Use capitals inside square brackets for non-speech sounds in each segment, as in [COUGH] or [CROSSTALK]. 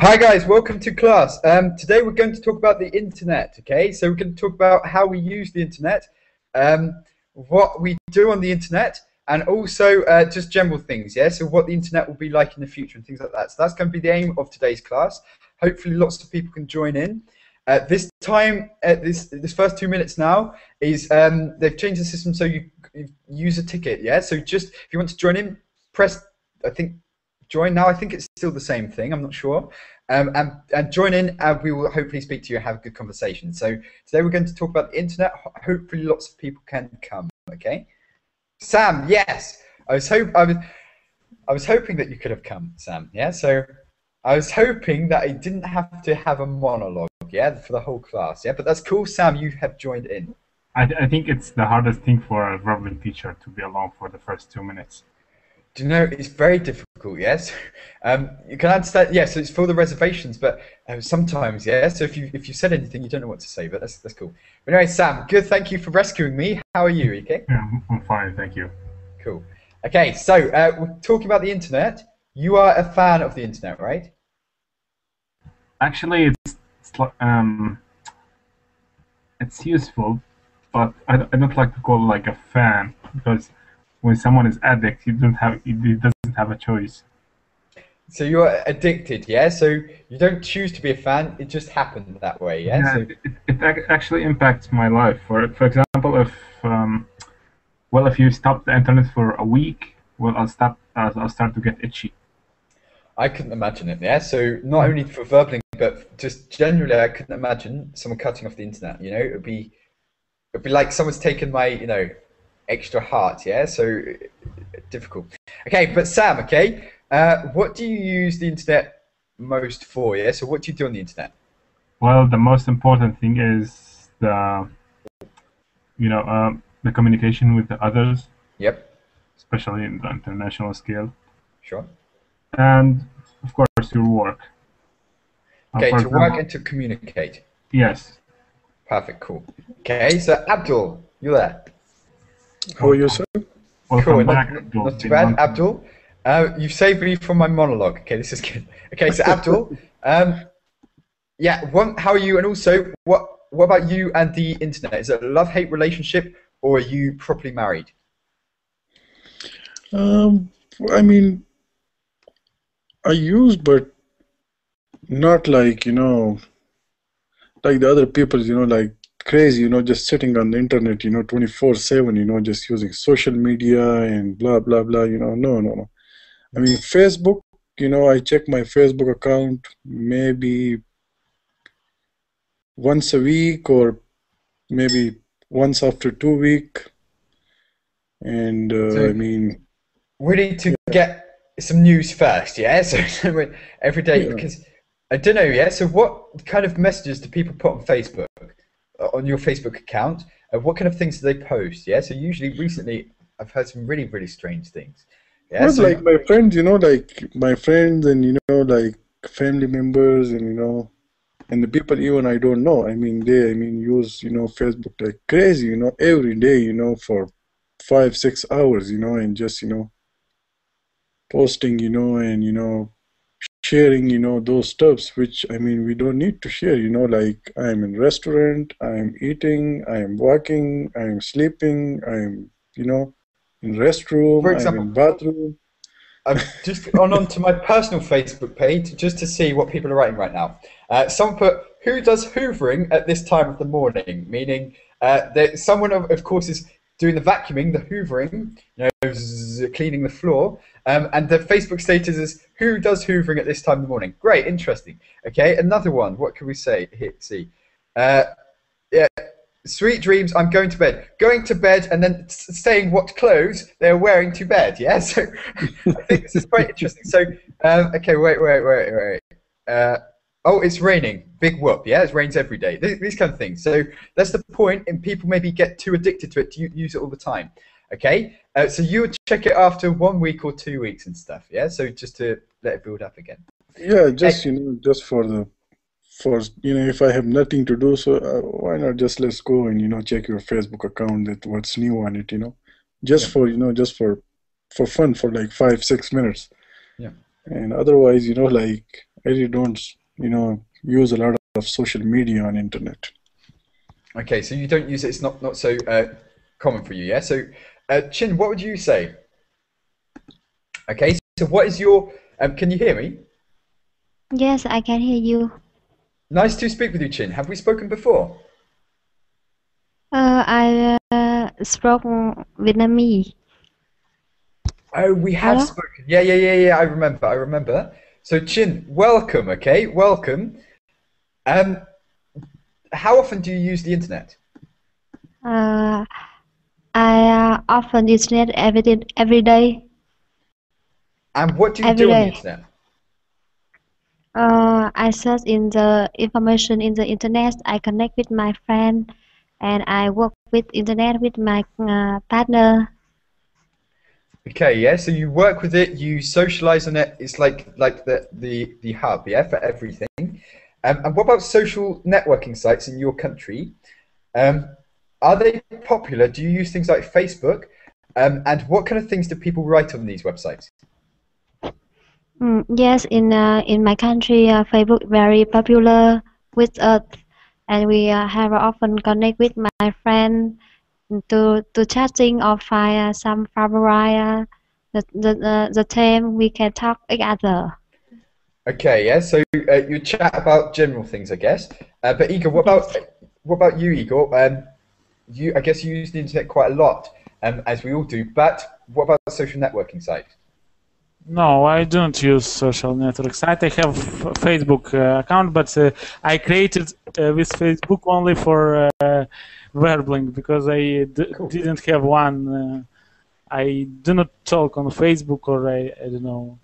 Hi guys, welcome to class. Um, today we're going to talk about the internet, okay? So we're going to talk about how we use the internet, um, what we do on the internet, and also uh, just general things, yeah? So what the internet will be like in the future and things like that. So that's going to be the aim of today's class. Hopefully lots of people can join in. Uh, this time, uh, this this first two minutes now is um, they've changed the system so you, you use a ticket, yeah? So just if you want to join in, press I think join now. I think it's still the same thing. I'm not sure. Um, and, and join in, and we will hopefully speak to you and have a good conversation. So today we're going to talk about the internet. Hopefully, lots of people can come. Okay. Sam, yes, I was hope I was I was hoping that you could have come, Sam. Yeah. So I was hoping that I didn't have to have a monologue. Yeah, for the whole class. Yeah, but that's cool, Sam. You have joined in. I, I think it's the hardest thing for a Verbling teacher to be alone for the first two minutes. Do you know it's very difficult? Yes, um, you can understand. Yes, it's for the reservations, but uh, sometimes, yeah. So if you if you said anything, you don't know what to say, but that's that's cool. But anyway, Sam, good. Thank you for rescuing me. How are you? Okay. Yeah, I'm fine, thank you. Cool. Okay, so uh, we're talking about the internet. You are a fan of the internet, right? Actually, it's, it's um, it's useful, but I, I don't like to call it like a fan because when someone is addict, he doesn't have he doesn't have a choice. So you're addicted, yeah? So you don't choose to be a fan; it just happened that way, yeah. yeah so... it, it, actually impacts my life. For for example, if um, well, if you stop the internet for a week, well, I'll stop. I'll, I'll start to get itchy. I couldn't imagine it, yeah. So not only for verbling, but just generally, I couldn't imagine someone cutting off the internet. You know, it'd be it'd be like someone's taken my, you know, extra heart, yeah? So difficult. Okay, but Sam, okay, uh, what do you use the internet most for, yeah? So what do you do on the internet? Well, the most important thing is the, you know, um, the communication with the others. Yep. Especially in the international scale. Sure. And, of course, your work. Okay, uh, to work and to communicate. Yes. Perfect, cool. Okay, so Abdul, you there? How are you, sir? Welcome cool. back, not, not too bad, Abdul. Uh, you've saved me from my monologue. Okay, this is good. Okay, so Abdul, [LAUGHS] um, yeah, one, how are you? And also, what what about you and the internet? Is it a love hate relationship, or are you properly married? Um, I mean, I use, but not like you know, like the other people. You know, like crazy, you know, just sitting on the internet, you know, 24 7, you know, just using social media and blah, blah, blah, you know. No, no, no. I mean, Facebook, you know, I check my Facebook account maybe once a week or maybe once after two week. And uh, so I mean, we need to yeah. get some news first, yeah. [LAUGHS] So every day yeah. because I don't know, yeah. So what kind of messages do people put on Facebook? On your Facebook account, uh, what kind of things do they post? Yeah, so usually recently I've heard some really really strange things. Yeah, well, so like my friends, you know, like my friends and you know, like family members and you know, and the people even I don't know. I mean, they, I mean, use you know Facebook like crazy, you know, every day, you know, for five six hours, you know, and just you know, posting, you know, and you know, sharing you know those stuffs which i mean we don't need to share you know like i'm in restaurant i'm eating i'm walking i'm sleeping i'm you know in restroom For example, i'm in bathroom. I've just gone on to my personal facebook page just to see what people are writing right now. Uh, someone put who does hoovering at this time of the morning? Meaning uh, that someone of, of course is doing the vacuuming, the hoovering, you know, cleaning the floor. Um, and the Facebook status is who does hoovering at this time in the morning? Great, interesting. Okay, another one. What can we say? Here, see. Uh, yeah, sweet dreams. I'm going to bed. Going to bed and then saying what clothes they're wearing to bed. [LAUGHS] Yeah, [LAUGHS] so I think this is quite interesting. So, um, okay, wait, wait, wait, wait. Uh, oh, it's raining. Big whoop. Yeah, it rains every day. These, these kind of things. So that's the point. and people maybe get too addicted to it to use it all the time. Okay, uh, so you would check it after one week or two weeks and stuff. Yeah, so just to let it build up again. Yeah, just you know, just for the for you know, if I have nothing to do, so uh, why not just let's go and you know check your Facebook account that what's new on it, you know, just Yeah. for you know just for for fun for like five six minutes. Yeah. And otherwise, you know, like I really don't you know use a lot of social media on internet. Okay, so you don't use it. It's not not so uh, common for you. Yeah. So, uh, Chin, what would you say? Okay, so what is your? Um, can you hear me? Yes, I can hear you. Nice to speak with you, Chin. Have we spoken before? Uh, I uh, spoke Vietnamese. Oh, we have Hello? spoken. Yeah, yeah, yeah, yeah. I remember. I remember. So, Chin, welcome. Okay, welcome. Um, how often do you use the internet? Uh, I uh, often use net every day, every day. And what do you Every do on the internet? Uh, I search in the information in the internet. I connect with my friend, and I work with internet with my uh, partner. Okay, yeah. So you work with it, you socialize on it. It's like like the the the hub, yeah, for everything. Um, and what about social networking sites in your country? Um, are they popular? Do you use things like Facebook? Um, and what kind of things do people write on these websites? Mm, yes, in uh, in my country, uh, Facebook very popular with us, and we uh, have often connect with my friend to to chatting or find uh, some favorite uh, the the the, the time we can talk each other. Okay, yeah. So uh, you chat about general things, I guess. Uh, but Igor, what about what about you, Igor? Um, you, I guess you use the internet quite a lot, um, as we all do. But what about social networking sites? No, I don't use social network site. I have f- Facebook uh, account, but uh, I created uh, with Facebook only for Verbling because I d- Cool. didn't have one. Uh, I do not talk on Facebook or I, I don't know,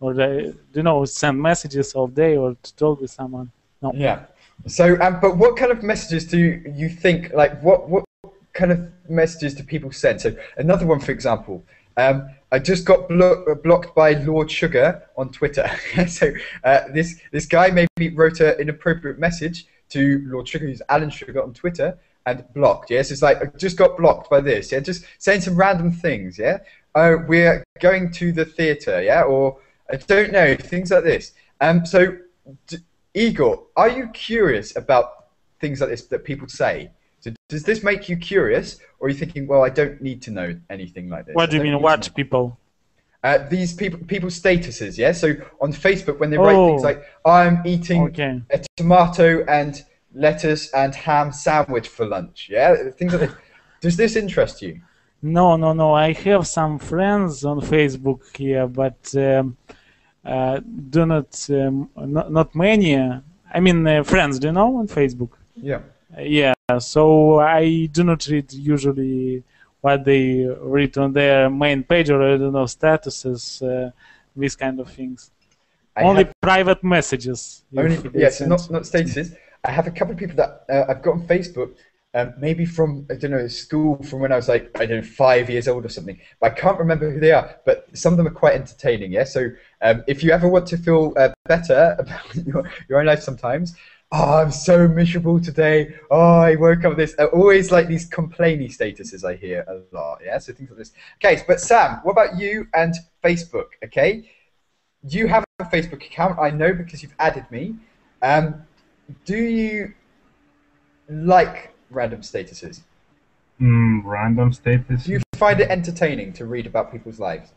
or I do know send messages all day or to talk with someone. No. Yeah. So, um, but what kind of messages do you, you think, like, what, what kind of messages do people send? So, another one, for example, um, I just got blo- blocked by Lord Sugar on Twitter. [LAUGHS] so, uh, this this guy maybe wrote an inappropriate message to Lord Sugar, who's Alan Sugar on Twitter, and blocked. Yes, it's like I just got blocked by this. Yeah, just saying some random things. Yeah, oh, we're going to the theatre. Yeah, or I don't know things like this. Um, so. D- Igor, are you curious about things like this that people say? So does this make you curious, or are you thinking, well, I don't need to know anything like this? What do you mean? What people? Uh, these people, people's statuses, yeah. So on Facebook, when they write things Oh. like, "I'm eating Okay. a tomato and lettuce and ham sandwich for lunch," yeah, things like this. Does this interest you? No, no, no. I have some friends on Facebook here, but um, uh, do not, um, not not many. I mean, uh, friends, do you know on Facebook? Yeah. Uh, yeah. So I do not read usually what they read on their main page or I don't know statuses, uh, these kind of things. I Only private messages. Only yes, not not statuses. I have a couple of people that uh, I've got on Facebook, um, maybe from I don't know school from when I was like I don't know five years old or something. But I can't remember who they are. But some of them are quite entertaining. Yeah. So um, if you ever want to feel uh, better [LAUGHS] about your, your own life, sometimes. Oh, I'm so miserable today. Oh, I woke up this. Always like these complainy statuses I hear a lot. Yeah, so things like this. Okay, but Sam, what about you and Facebook? Okay, you have a Facebook account. I know because you've added me. Um, do you like random statuses? Mm, random status. Do you find it entertaining to read about people's lives?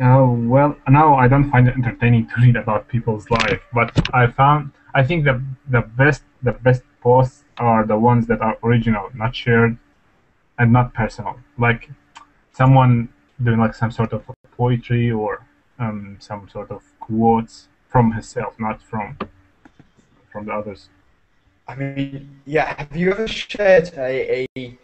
Oh well, no, I don't find it entertaining to read about people's life. But I found, I think the the best the best posts are the ones that are original, not shared, and not personal. Like someone doing like some sort of poetry or um, some sort of quotes from himself, not from from the others. I mean, yeah. Have you ever shared a, a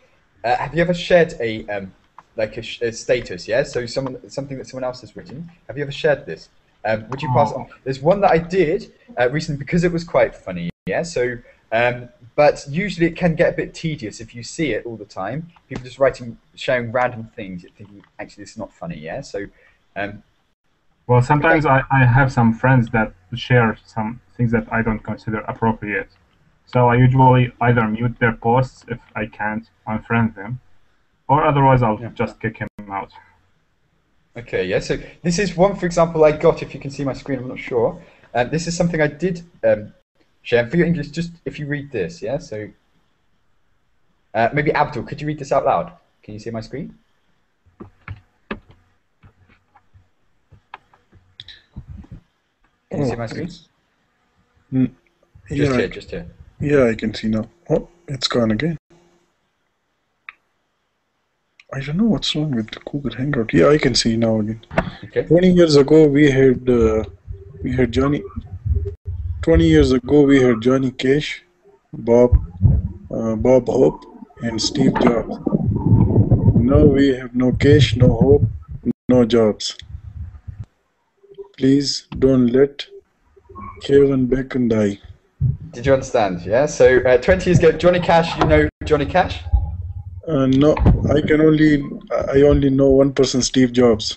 uh, have you ever shared a um, like a, a status? Yeah. So someone something that someone else has written. Have you ever shared this? Um, would you pass on? There's one that I did uh, recently because it was quite funny. Yeah. So Um, but usually it can get a bit tedious if you see it all the time. People just writing, sharing random things, you're thinking actually this is not funny. Yeah. So um, Well, sometimes I, I have some friends that share some things that I don't consider appropriate. So I usually either mute their posts if I can't unfriend them, or otherwise I'll Yeah. just kick him out. Okay, yeah. So this is one, for example, I got. If you can see my screen, I'm not sure. Um, this is something I did um, share. And for your English, just if you read this, yeah. So uh, maybe Abdul, could you read this out loud? Can you see my screen? Can you see my screen? Mm, Just yeah, here, just here. yeah, I can see now. Oh, it's gone again. I don't know what's wrong with Google Hangout. Yeah, I can see now again. Okay. 20 years ago, we had uh, we had Johnny. 20 years ago, we had Johnny Cash, Bob, uh, Bob Hope, and Steve Jobs. Now we have no Cash, no Hope, no Jobs. Please don't let Kevin Bacon die. Did you understand? Yeah. So uh, 20 years ago, Johnny Cash. You know Johnny Cash? Uh, no, I can only I only know one person, Steve Jobs.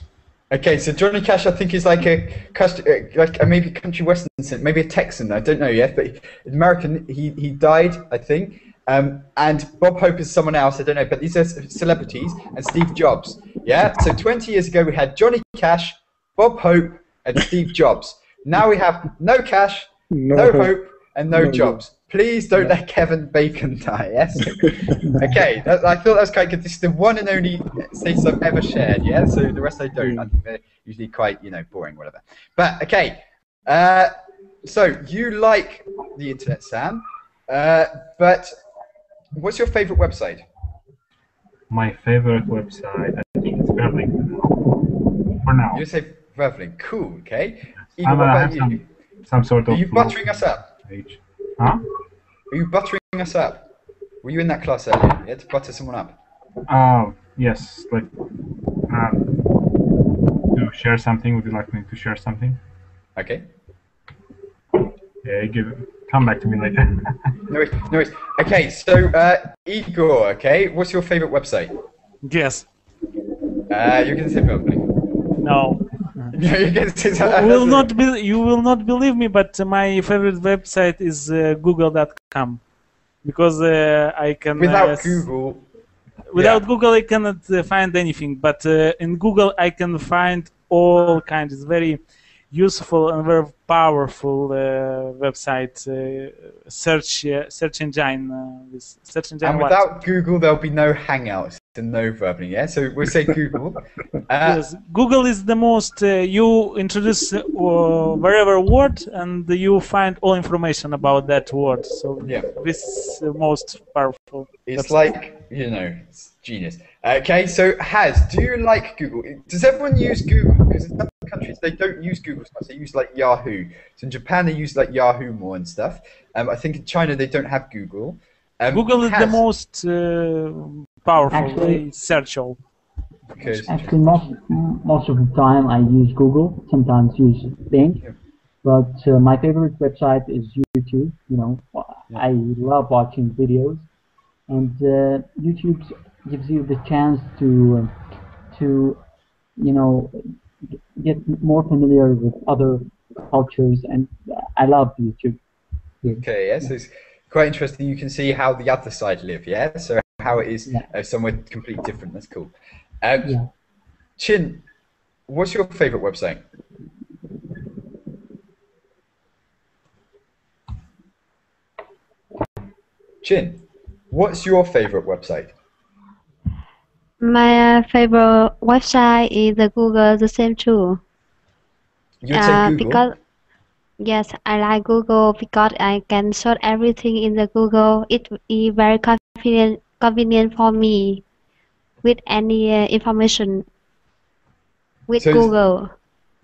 Okay, so Johnny Cash, I think, is like a cust- uh, like a maybe country western, maybe a Texan. I don't know yet, but American. He he died, I think. Um, and Bob Hope is someone else. I don't know, but these are celebrities. And Steve Jobs. Yeah. So 20 years ago, we had Johnny Cash, Bob Hope, and Steve Jobs. Now we have no Cash, No, no Hope, and no No Jobs. Please don't let Kevin Bacon die. Yes. okay, that, I thought that was quite good. This is the one and only status I've ever shared. Yeah, so the rest I don't. I think they're usually quite, you know, boring, whatever. But okay, uh, so you like the internet, Sam? Uh, but what's your favorite website? My favorite website, I think it's Verbling. For now, You say Verbling. Cool. Okay. Igor, I'm what about have you? some, some sort Are you buttering us up? page. Huh? Are you buttering us up? Were you in that class earlier? You had to butter someone up. Oh, yes. Like, um, to share something. Would you like me to share something? Okay. Yeah, give. it. Come back to me later. [LAUGHS] No worries. No worries. Okay, so uh, Igor. Okay, what's your favorite website? Yes. Uh, you can gonna say Verbling. No. You're gonna say You will not be, you will not believe me, but my favorite website is uh, google.com because uh, I can without uh, Google. without yeah. Google I cannot uh, find anything, but uh, in Google I can find all kinds. It's very useful and very powerful uh, website uh, search uh, search engine. Uh, this search engine. And what? without Google, there'll be no Hangouts and no Verbling. Yeah, so we'll say [LAUGHS] Google. Uh, Yes, Google is the most. Uh, you introduce uh, wherever word, and you find all information about that word. So Yeah. this is most powerful. It's website. like you know, it's genius. Okay, so Has, do you like Google? Does everyone use Google? Because in some countries they don't use Google so much. They use like Yahoo. So in Japan they use like Yahoo more and stuff. Um, I think in China they don't have Google. Um, Google is the most uh, powerful. Actually- search all. because- Actually, most most of the time I use Google. Sometimes use Bing, Yeah. but uh, my favorite website is YouTube. You know, I love watching videos, and uh, YouTube gives you the chance to to you know g- get more familiar with other cultures, and I love YouTube. Okay, yeah, so it's quite interesting. You can see how the other side live, yeah. So how it is Yeah. uh, somewhere completely different. That's cool. Um, Yeah. Chin, what's your favorite website? Chin, what's your favorite website? My uh, favorite website is the Google, the same too. You Uh, Google. because yes, I like Google because I can search everything in the Google. It is very convenient convenient for me with any uh, information with So Google.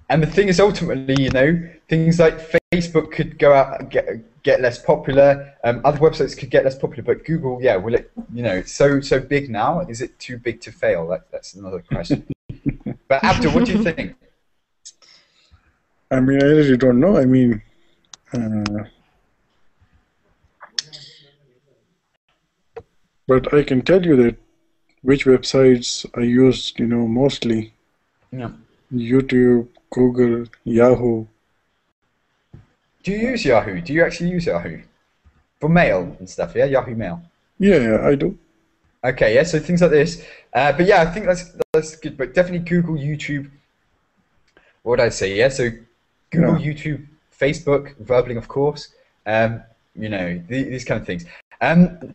And the thing is, ultimately, you know, things like Facebook could go out and get get less popular. Um, other websites could get less popular, but Google, yeah, will it? You know, it's so so big now. Is it too big to fail? That, that's another question. [LAUGHS] but Abdul, what do you think? I mean, I really don't know. I mean, uh, But I can tell you that which websites I used, you know, mostly. Yeah. YouTube, Google, Yahoo. Do you use Yahoo? Do you actually use Yahoo for mail and stuff? Yeah, Yahoo Mail. Yeah, yeah, I do. Okay, yeah, so things like this. Uh, but yeah, I think that's that's good. But definitely Google, YouTube. What would I say? Yeah, so Google, Yeah. YouTube, Facebook, Verbling, of course. Um, you know, the, these kind of things. Um,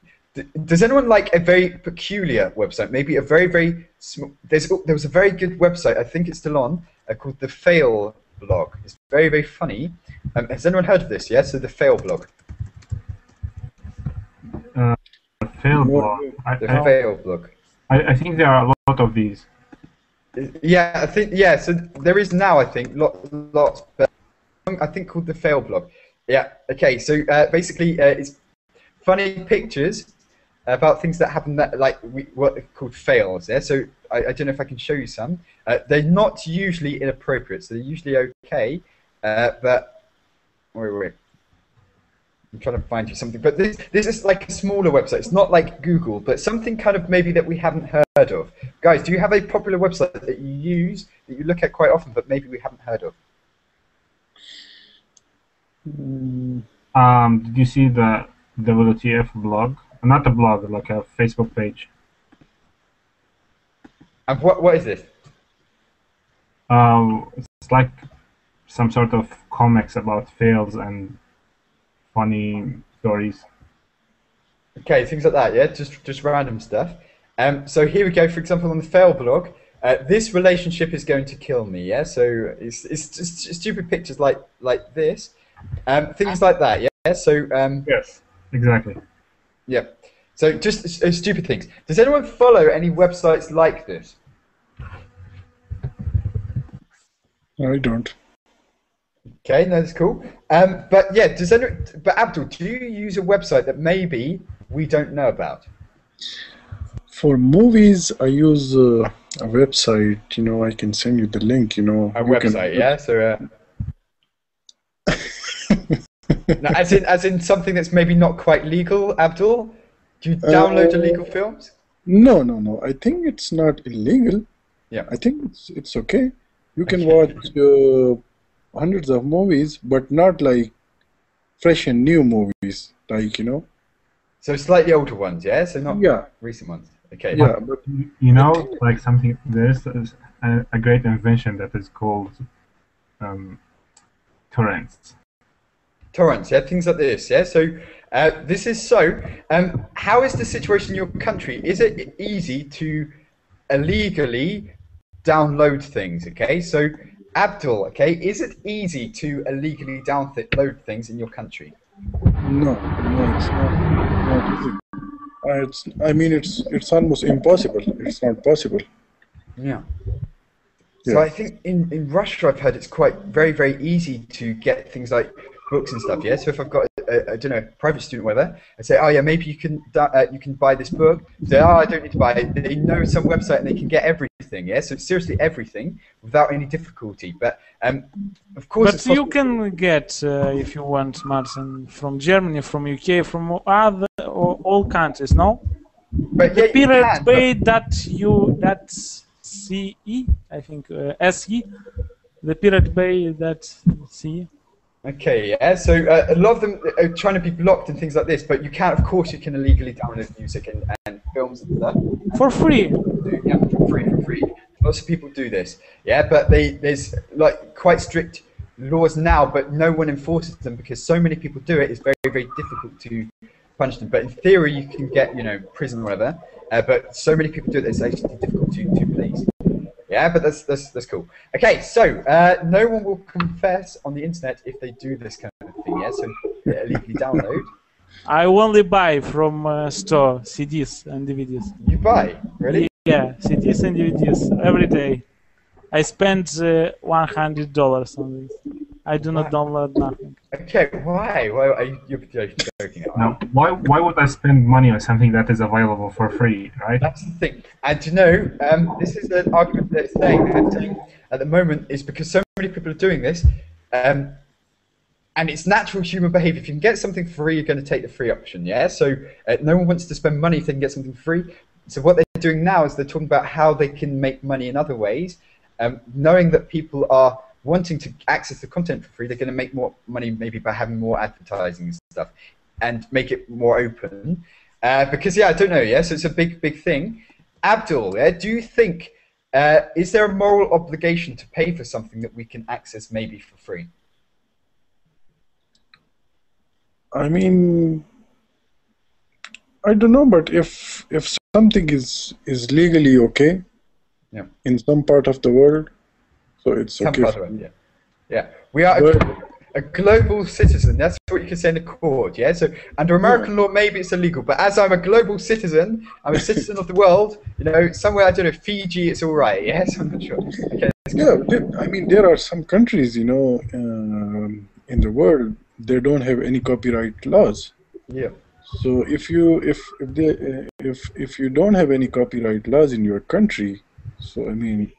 does anyone like a very peculiar website? Maybe a very, very small. There's oh, there was a very good website. I think it's still on uh, called the Fail Blog. It's very, very funny. Um, has anyone heard of this? Yeah, so the Fail Blog. Fail No, blog. I, The I, Fail Blog. I, I think there are a lot of these. Yeah, I think yeah. So there is now, I think, lot, lots, but I think called the fail blog. Yeah. Okay. So uh, basically, uh, it's funny pictures about things that happen that like we, what are called fails. Yeah. So I, I don't know if I can show you some. Uh, they're not usually inappropriate, so they're usually okay. Uh, but wait, wait. I'm trying to find you something, but this this is like a smaller website. It's not like Google, but something kind of maybe that we haven't heard of. Guys, do you have a popular website that you use that you look at quite often, but maybe we haven't heard of? Um, did you see the WTF blog? Not a blog, like a Facebook page. And what what is this? Um, it's like some sort of comics about fails and funny stories. Okay, things like that. Yeah, just just random stuff. Um, so here we go. For example, on the fail blog, uh, this relationship is going to kill me. Yeah, so it's it's just stupid pictures like like this, um, things like that. Yeah. So um, Yes, exactly. Yeah. So just uh, stupid things. Does anyone follow any websites like this? I don't. Okay, no, that's cool. Um, but yeah, does anyone? But Abdul, do you use a website that maybe we don't know about? For movies, I use uh, a website. You know, I can send you the link. You know, A you can- website, yeah. So, uh, [LAUGHS] no, as in as in something that's maybe not quite legal. Abdul, do you download Uh, illegal films? No, no, no. I think it's not illegal. Yeah. I think it's it's okay. You can watch uh, hundreds of movies, but not like fresh and new movies. Like you know. So slightly older ones, yeah. So not Yeah. recent ones. Okay. Yeah, but You you know, like something, there's a, a great invention that is called um, torrents. Torrents, yeah, things like this, yeah. So uh, this is so. Um, how is the situation in your country? Is it easy to illegally download things? Okay, so Abdul, okay, is it easy to illegally download things in your country? no, no, it's not. Not easy. Uh, it's. I mean, it's it's almost impossible. It's not possible. Yeah. So Yeah. I think in, in Russia, I've heard it's quite very, very easy to get things like books and stuff. Yeah. So if I've got a, I don't know private student, whatever, I say, oh yeah, maybe you can uh, you can buy this book. Say, oh, I don't need to buy it. They know some website and they can get everything. Yeah. So seriously everything without any difficulty. But um, of course, But you possible- can get, uh, if you want, Martin, from Germany, from UK, from other or all countries. No, But yeah, you Pirate can, Bay that you that ce I think uh, se the Pirate Bay that ce. Okay, yeah. So uh, a lot of them are trying to be blocked and things like this, but you can, of course, you can illegally download music and, and films and stuff. for free. yeah, for free, for free. Lots of people do this, yeah, but they there's like quite strict laws now, but no one enforces them because so many people do it. It's very, very difficult to punish them. But in theory, you can get you know prison or whatever. Uh, but so many people do it, it's actually difficult to, to police. Yeah, but that's that's that's cool. Okay, so uh, no one will confess on the internet if they do this kind of thing. Yeah, so illegally download. [LAUGHS] I only buy from uh, store CDs and DVDs. You buy really? Yeah, CDs and DVDs every day. I spend uh, one hundred dollars on this. I do not Wow. download nothing. Okay, why? Why are you you're joking? Now, why why would I spend money on something that is available for free, right? That's the thing. And you know, um, this is an argument they're saying, they're saying at the moment is because so many people are doing this. Um, and it's natural human behavior. If you can get something free, you're going to take the free option. Yeah. So uh, no one wants to spend money if they can get something free. So what they're doing now is they're talking about how they can make money in other ways, um, knowing that people are wanting to access the content for free. They're going to make more money maybe by having more advertising and stuff, and make it more open. Uh, because yeah, I don't know. Yeah, so it's a big, big thing. Abdul, yeah, do you think uh, is there a moral obligation to pay for something that we can access maybe for free? I mean, I don't know, but if if something is is legally okay, Yeah. in some part of the world, so it's okay. part for of it, me. yeah. Yeah, we are a, a global citizen. That's what you can say in the court. Yeah. So under American law, maybe it's illegal, but as I'm a global citizen, I'm a citizen of the world. You know, somewhere I don't know, Fiji, it's all right. Yes, [LAUGHS] I'm not sure. Okay. Yeah, there- I mean, there are some countries, you know, um, in the world they don't have any copyright laws. Yeah. So if you if if they, uh, if if you don't have any copyright laws in your country, so I mean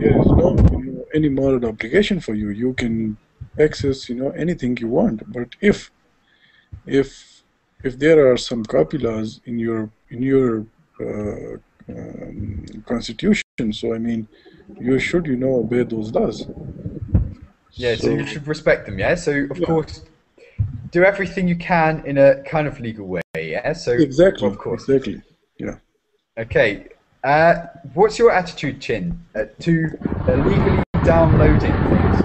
there is no you know, any moral obligation for you. You can access you know anything you want. But if if if there are some copy laws in your in your uh, um, constitution, so I mean, you should you know obey those laws. Yeah, so, you should respect them, yeah? So, of course, do everything you can in a kind of legal way, yeah? So, exactly, of course. exactly, yeah. Okay. Uh, what's your attitude, Chin, uh, to uh, legally downloading things?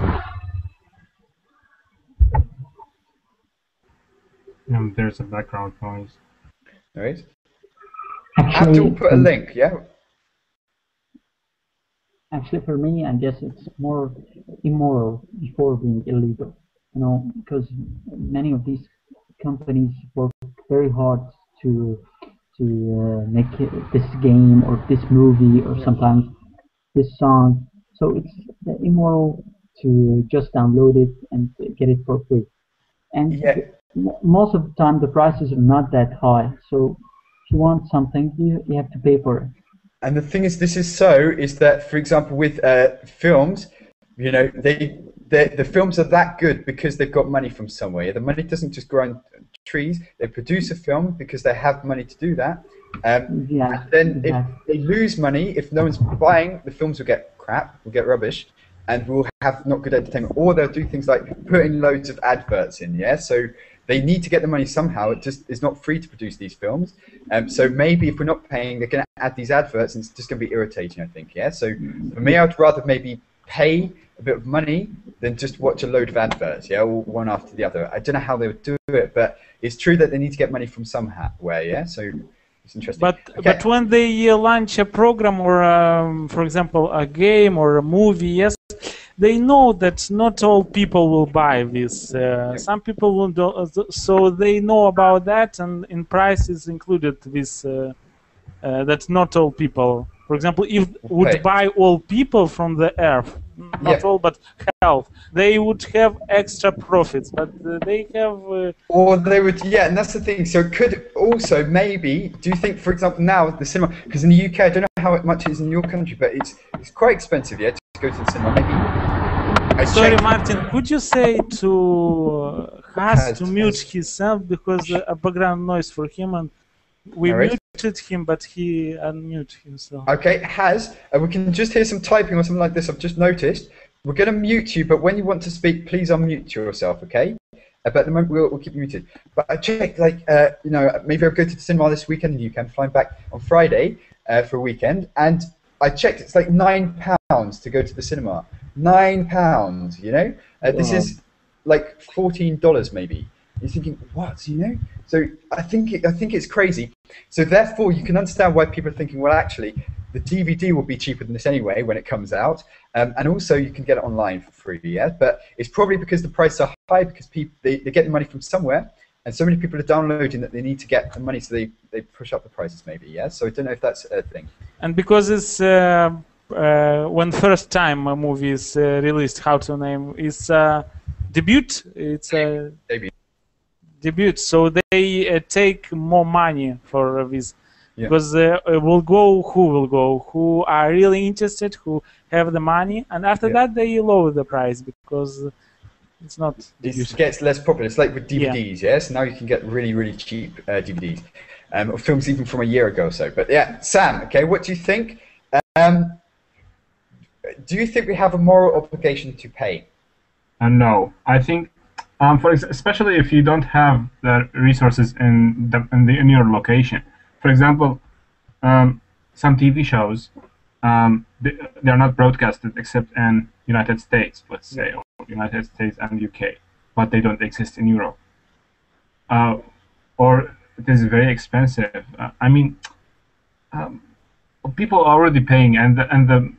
And there's a background noise. Right? Actually, Abdul put a um, link, yeah? actually for me i guess it's more immoral before being illegal you know because many of these companies work very hard to to uh, make it, this game or this movie or sometimes this song. So it's immoral to just download it and get it for free. And Yeah. most of the time the prices are not that high. So if you want something you, you have to pay for it. And the thing is, this is so, is that, for example, with uh, films, you know, they, the films are that good because they've got money from somewhere. The money doesn't just grow trees. They produce a film because they have money to do that. Um, yeah and then if they lose money, if no one's buying, the films will get crap, will get rubbish, and we'll have not good entertainment. Or they'll do things like put in loads of adverts in, yeah? So they need to get the money somehow. It just is not free to produce these films. Um, so maybe if we're not paying, they're going to add these adverts, and it's just going to be irritating, I think, yeah? So for me, I'd rather maybe pay a bit of money than just watch a load of adverts, yeah, one after the other. I don't know how they would do it, but it's true that they need to get money from somewhere, yeah? So it's interesting. But Okay. but when they uh, launch a program or um, for example a game or a movie, yes, they know that not all people will buy this. Uh, some people will do, uh, so they know about that, and in price is included this uh, uh, that not all people. For example, if would buy all people from the earth, not Yeah. all but half, they would have extra profits. But uh, they have. Uh, Or they would, yeah, and that's the thing. So it could also maybe. Do you think, for example, now the cinema? Because in the UK, I don't know how much it is in your country, but it's it's quite expensive, yeah, to go to the cinema. Maybe. I Sorry, checked- Martin. Could you say to uh, Has Has, to mute Has. himself because uh, a background noise for him, and we Alright. Muted him, but he unmuted himself. Okay, has uh, we can just hear some typing or something like this. I've just noticed. We're going to mute you, but when you want to speak, please unmute yourself, okay? Uh, but at the moment, we'll, we'll keep you muted. But I checked, like, uh, you know, maybe I'll go to the cinema this weekend in the UK. I'm flying back on Friday uh, for a weekend, and I checked, it's like nine pounds to go to the cinema. Nine pounds, you know? Uh, this is like fourteen dollars maybe. You're thinking, what? You know? So I think it, I think it's crazy. So therefore, you can understand why people are thinking, well, actually, the DVD will be cheaper than this anyway when it comes out, um, and also you can get it online for free. Yeah, but it's probably because the prices are high because people they, they get the money from somewhere, and so many people are downloading that they need to get the money, so they, they push up the prices maybe. Yeah, so I don't know if that's a thing. And because it's uh, uh, when first time a movie is uh, released, how to name it's a debut. It's a Debut. Debut, so they uh, take more money for this. Yeah. Because uh, uh, will go who will go who are really interested who have the money and after Yeah. that they lower the price because It's not. it gets less popular. It's like with DVDs, yeah. So now you can get really, really cheap uh, DVDs, um, or films even from a year ago or so. But yeah, Sam, okay, what do you think? Um, do you think we have a moral obligation to pay? Uh, no, I think, um, for ex- especially if you don't have the resources in the in, the, in your location. For example, um, some TV shows, um, they, they're not broadcasted except in United States, let's say, or United States and UK, but they don't exist in Europe. Uh, or it is very expensive. Uh, I mean, um, people are already paying, and the, and the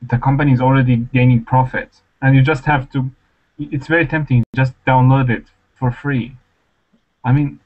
the company is already gaining profit, and you just have to. It's very tempting. Just download it for free. I mean,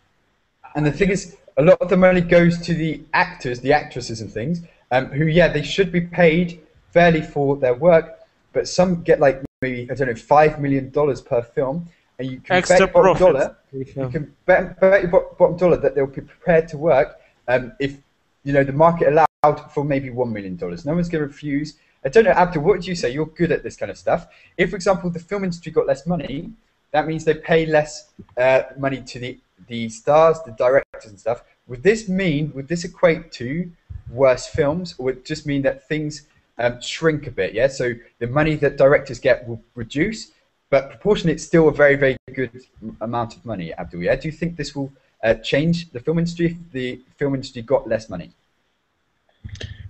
and the thing is, a lot of the money goes to the actors, the actresses, and things, um, who yeah, they should be paid fairly for their work, but some get like maybe I don't know five million dollars per film, and you can Extra bet bottom dollar. You can bet, bet your bottom dollar that they'll be prepared to work um, if you know the market allowed for maybe one million dollars. No one's going to refuse. I don't know, Abdul. What would you say? You're good at this kind of stuff. If, for example, the film industry got less money, that means they pay less uh, money to the the stars, the directors, and stuff. Would this mean? Would this equate to worse films, or would it just mean that things um, shrink a bit? Yeah. So the money that directors get will reduce, but proportionally, it's still a very, very good amount of money. Abdul. Yeah. Do you think this will uh, change the film industry if the film industry got less money?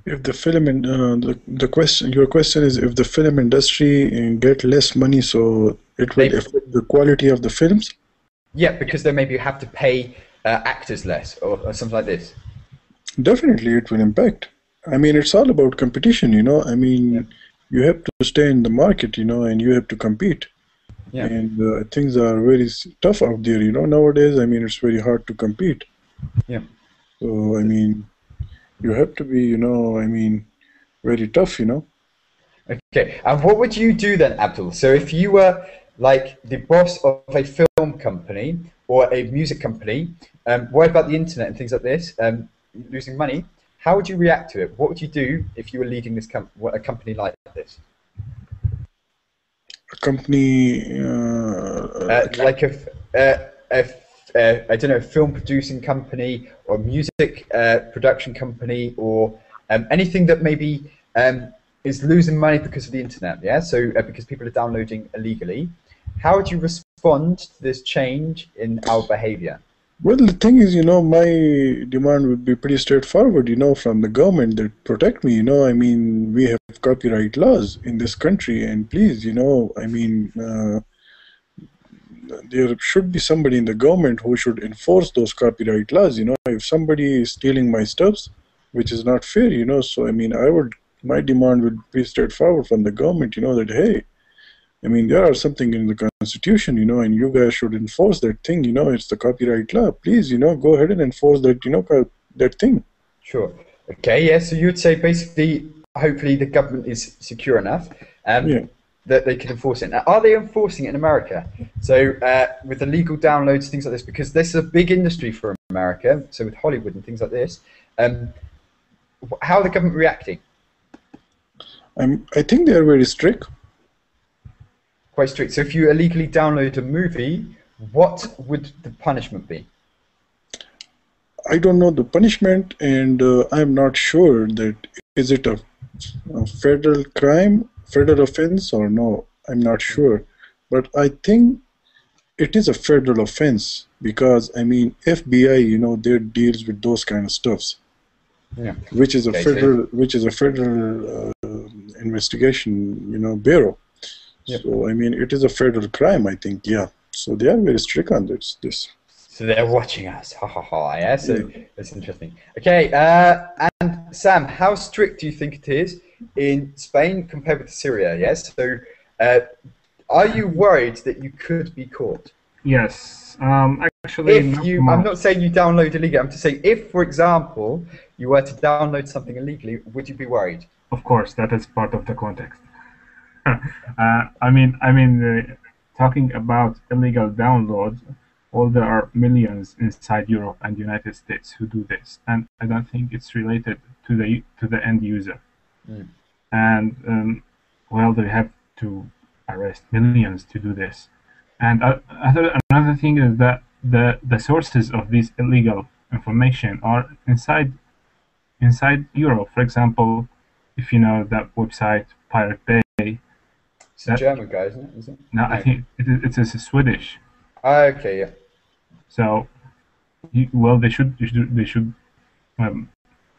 If the film in, uh, the, the question your question is if the film industry uh, get less money, so it will Maybe. affect the quality of the films. Yeah, because then maybe you have to pay uh, actors less or, or something like this. Definitely, it will impact. I mean, it's all about competition, you know. I mean, you have to stay in the market, you know, and you have to compete. Yeah. And uh, things are very tough out there, you know. Nowadays, I mean, it's very hard to compete. Yeah. So, I mean, you have to be, you know, I mean, very tough, you know. Okay, and what would you do then, Abdul? So if you were like the boss of a film company or a music company, um, worried about the internet and things like this, um, losing money, how would you react to it? What would you do if you were leading this com- a company like this? A company, uh, Uh, like a, uh, a uh, I don't know, film producing company or music uh, production company or um, anything that maybe um, is losing money because of the internet, yeah? So uh, because people are downloading illegally. How would you respond to this change in our behavior? Well, the thing is, you know, my demand would be pretty straightforward, you know, from the government that protect me. You know, I mean, we have copyright laws in this country, and please, you know, I mean, uh, there should be somebody in the government who should enforce those copyright laws. You know, if somebody is stealing my stuffs, which is not fair, you know, so I mean, I would, my demand would be straightforward from the government, you know, that hey, I mean, there are something in the constitution, you know, and you guys should enforce that thing. You know, it's the copyright law. Please, you know, go ahead and enforce that, you know, that thing. Sure. Okay, yeah, so you would say basically, hopefully the government is secure enough um, Yeah. That they can enforce it. Now, are they enforcing it in America? So uh, with the legal downloads, things like this, because this is a big industry for America, so with Hollywood and things like this, um, how are the government reacting? I'm, I think they are very strict. Quite strict. So if you illegally download a movie, what would the punishment be? I don't know the punishment, and uh, I'm not sure that is it a, a federal crime, federal offense, or no. I'm not sure, but I think it is a federal offense because I mean FBI, you know, they deals with those kind of stuffs, Yeah. which is a Okay, so- federal, which is a federal uh, investigation, you know, bureau. Yep. So I mean, it is a federal crime. I think, yeah. So they are very strict on this. This. So they're watching us. Ha ha ha. Yeah. So that's interesting. Okay. Uh, and Sam, how strict do you think it is in Spain compared with Syria? Yes. So, uh, are you worried that you could be caught? Yes. Um, actually, If you, I'm not saying you download illegally. I'm just saying if, for example, you were to download something illegally, would you be worried? Of course, that is part of the context. [LAUGHS] uh, I mean, I mean, uh, talking about illegal downloads, well, there are millions inside Europe and the United States who do this, and I don't think it's related to the to the end user. Mm. And um, well, they have to arrest millions to do this. And uh, other, another thing is that the the sources of this illegal information are inside inside Europe. For example, if you know that website Pirate Bay. It's a German guy, isn't it? Is it? No, I think it, it's a Swedish. Ah, okay, yeah. So, you, well, they should they should, they should um,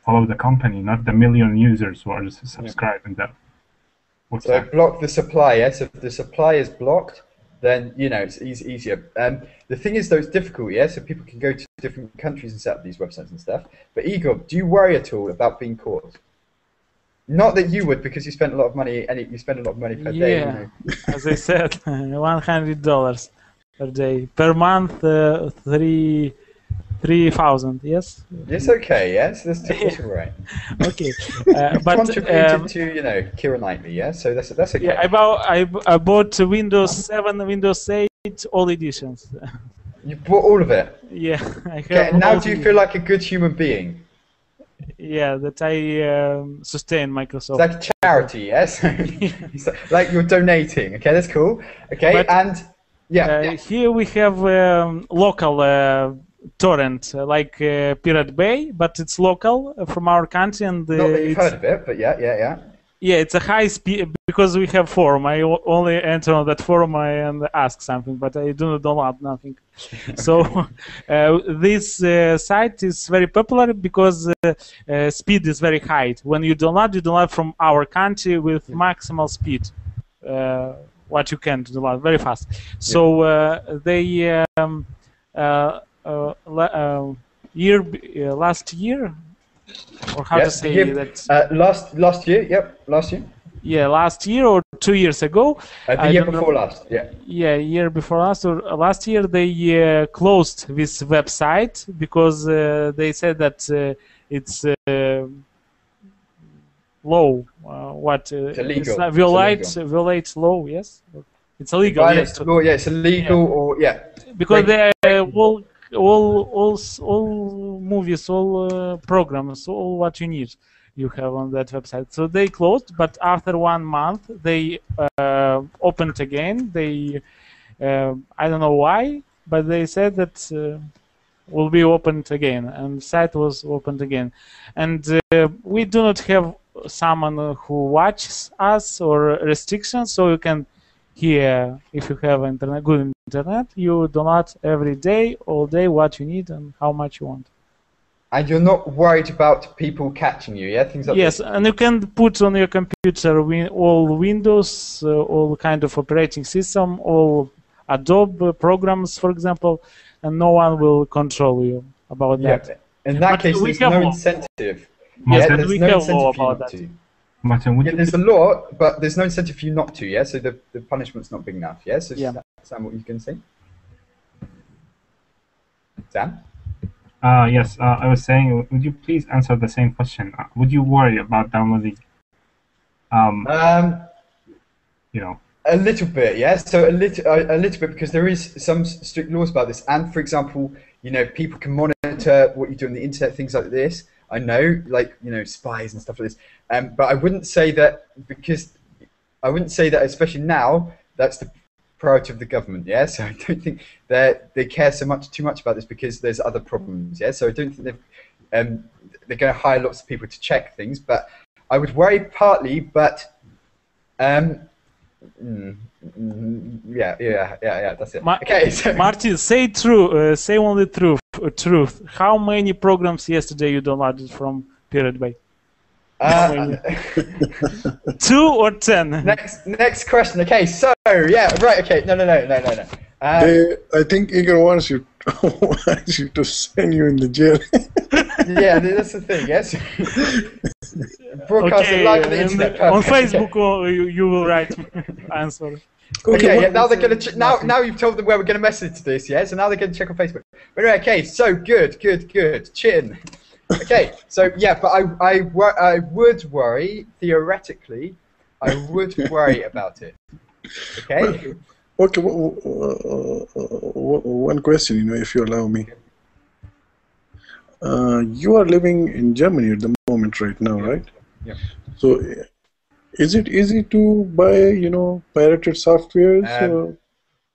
follow the company, not the million users who are just subscribing that So website. block the supply. Yes, if the supply is blocked, then you know it's easy, easier. Um, the thing is, though, it's difficult. Yeah, so people can go to different countries and set up these websites and stuff. But Igor, do you worry at all about being caught? Not that you would, because you spend a lot of money, and you spend a lot of money per day. You Yeah. know. As I said, [LAUGHS] one hundred dollars per day per month, uh, three three thousand. Yes. It's okay. Yes, that's, that's all right. Okay. [LAUGHS] Uh, but Contributed um, to you know Kira Knightley. Yeah, so that's that's okay. yeah, I bought I, I bought Windows Seven, Windows Eight, all editions. [LAUGHS] You bought all of it. yeah. Okay, now do you feel like a good human being? Yeah, that I um, sustain Microsoft. It's like charity, yes? [LAUGHS] Like you're donating. Okay, that's cool. Okay, But- and yeah, Uh, yeah. Here we have um, local uh, torrent uh, like uh, Pirate Bay, but it's local uh, from our country, and uh, not you've heard of it, but yeah, yeah, yeah. yeah, it's a high speed because we have forum. I only enter on that forum and ask something, but I do not download nothing. [LAUGHS] so uh, this uh, site is very popular because uh, speed is very high. When you download, you download from our country with maximal speed. Uh, what you can download very fast. So uh, they um, la- uh, year uh, last year, or how to say yeah. that? Uh, last last year, yep, last year. Yeah, last year or two years ago. Uh, the I year don't know- before last, yeah. Yeah, year before last or uh, last year they uh, closed this website because uh, they said that uh, it's uh, low. Uh, what? Uh, It's illegal. It's not It's illegal. violate law. Yes, it's illegal. Yes, law, yeah, it's illegal or yeah. because Break- they uh, all all all all movies, all uh, programs, all what you need, you have on that website. So they closed, but after one month they uh, opened again. They uh, I don't know why, but they said that uh, will be opened again, and site was opened again, and uh, we do not have someone who watches us or restrictions, so you can here if you have internet good internet you download every day all day what you need and how much you want And you're not worried about people catching you, yeah? Things like yes and you can put on your computer win- all windows uh, all kind of operating system all adobe programs for example and no one will control you about Yeah. that In that But case, there's no law. incentive. Yes, yeah, but there's we no have incentive law about that. to. Martin, would Yeah, you there's a law, but there's no incentive for you not to, yeah? So the, the punishment's not big enough, yeah? So Yeah. is that Sam, what you can say? Sam? Uh, yes, uh, I was saying, would you please answer the same question? Uh, would you worry about downloading, um, Um, you know, A little bit, yeah. So a little, a, a little bit because there is some strict laws about this. And for example, you know, people can monitor what you do on the internet, things like this. I know, like you know, spies and stuff like this. Um, but I wouldn't say that because I wouldn't say that, especially now, that's the priority of the government. Yeah. So [LAUGHS] I don't think they they care so much too much about this because there's other problems. Yeah. So I don't think they've um, they're going to hire lots of people to check things. But I would worry partly, but um, Mm, mm, yeah, yeah, yeah, yeah. That's it. Ma- okay, [LAUGHS] so martin say true uh, say only truth truth how many programs yesterday you downloaded from Pirate Bay? uh, [LAUGHS] two or ten next next question. Okay, so yeah, right. Okay, no, no, no, no, no, no. Uh, They, I think Igor wants you [LAUGHS] wants you to send you in the jail. [LAUGHS] yeah, that's the thing. Yes. [LAUGHS] Broadcast it live on the and internet. on perfect, okay. Facebook uh, you, you will write [LAUGHS] answer. Okay, yeah, now they're gonna ch- now now you've told them where we're gonna message this, yeah. So now they're gonna check on Facebook. But anyway, okay, so good, good, good. Chin. Okay, so yeah, but I I wor- I would worry theoretically, I would worry [LAUGHS] about it. Okay. Okay, w- w- w- one question, you know, if you allow me. Uh, you are living in Germany at the moment, right now, right? Yeah. So, is it easy to buy, you know, pirated softwares? Um,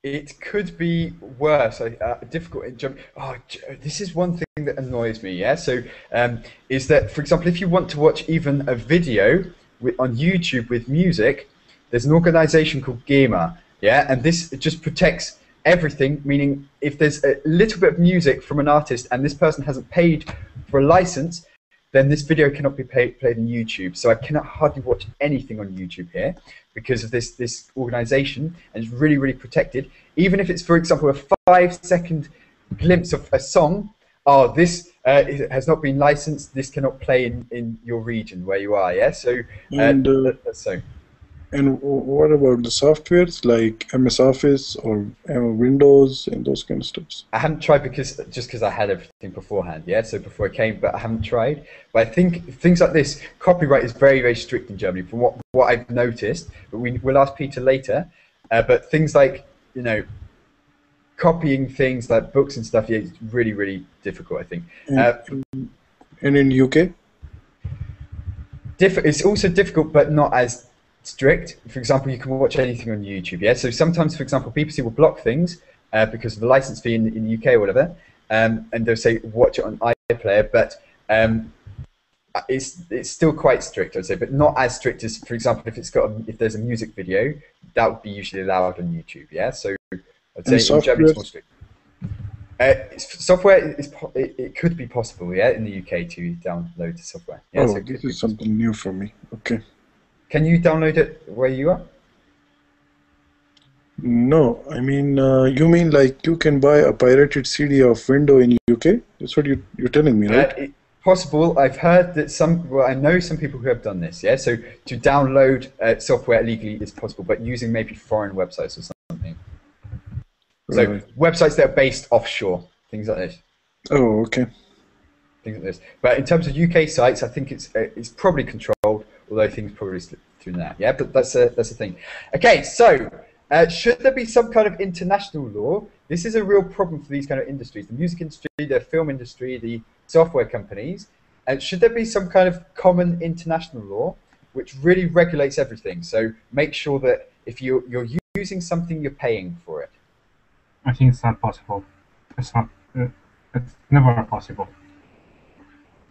it could be worse. Uh, difficult in jump. Oh, this is one thing that annoys me. Yeah. So, um, is that for example, if you want to watch even a video with, on YouTube with music, there's an organization called GEMA. Yeah, and this just protects everything. Meaning, if there's a little bit of music from an artist and this person hasn't paid for a license, then this video cannot be played, played on YouTube. So I cannot hardly watch anything on YouTube here because of this this organization, and it's really really protected. Even if it's, for example, a five second glimpse of a song, oh, this uh, has not been licensed. This cannot play in, in your region where you are. Yeah, so uh, And, uh, so. And what about the softwares like MS Office or Windows and those kind of stuff? I haven't tried because just because I had everything beforehand, yeah. So before I came, but I haven't tried. But I think things like this, copyright is very very strict in Germany, from what what I've noticed. But we we'll ask Peter later. Uh, but things like you know, copying things like books and stuff, yeah, it's really really difficult. I think. And, Uh, and in UK? diff- it's also difficult, but not as strict. For example, you can watch anything on YouTube. Yeah. So sometimes, for example, BBC will block things uh, because of the license fee in, in the UK or whatever, um, and they'll say watch it on iPlayer, but um, it's it's still quite strict, I'd say, but not as strict as, for example, if it's got a, if there's a music video, that would be usually allowed on YouTube. Yeah. So I'd say in Germany it's more strict. Uh, software is po- it, it could be possible, yeah, in the UK to download the software. Yeah, oh, could this is something new for me. Okay. Can you download it where you are? No, I mean, uh, you mean like you can buy a pirated CD of Window in UK? That's what you you're telling me, Uh, right? it, possible. I've heard that some. Well, I know some people who have done this. Yeah, so to download uh, software illegally is possible, but using maybe foreign websites or something. So Right. websites that are based offshore, things like this. Oh, okay. Things like this. But in terms of UK sites, I think it's uh, it's probably controlled, although things probably slip through that. Yeah, but that's a that's a thing. Okay, so. Uh, should there be some kind of international law? This is a real problem for these kind of industries the music industry, the film industry, the software companies. And should there be some kind of common international law which really regulates everything? So make sure that if you're, you're using something, you're paying for it. I think it's not possible. It's not. Uh, it's never possible